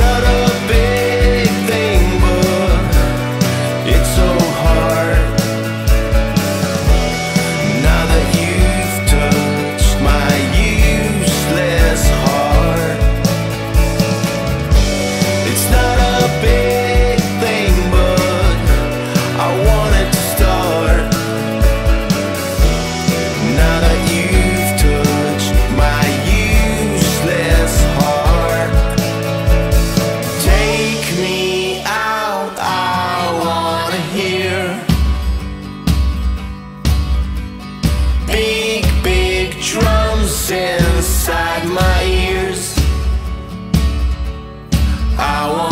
shut up. inside my ears. I want